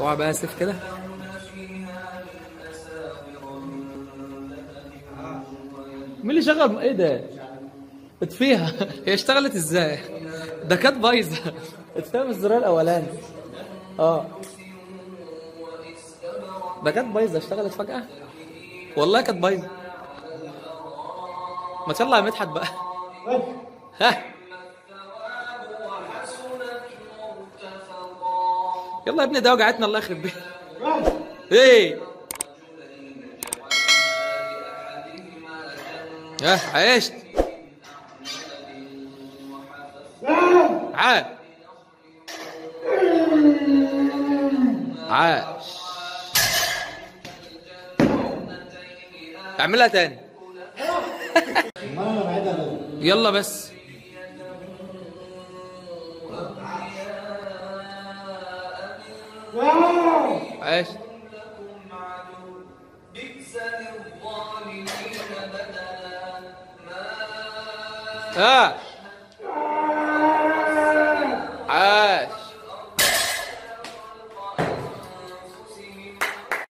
اوعى بقى سيف كده. مين اللي شغل؟ إيه ده؟ اطفيها. هي اشتغلت إزاي؟ ده كانت بايظة. اطفيها من الزرار الاولاني. آه. ده كانت بايظة اشتغلت فجأة. والله كانت بايظة. ما تطلع يا مدحت بقى. ها؟ يلا يا ابني ده وجعتنا الله يخرب بيها إيه؟ ها عشت عاش. عاش. اعملها تاني. يلا بس. عاش. ها عاش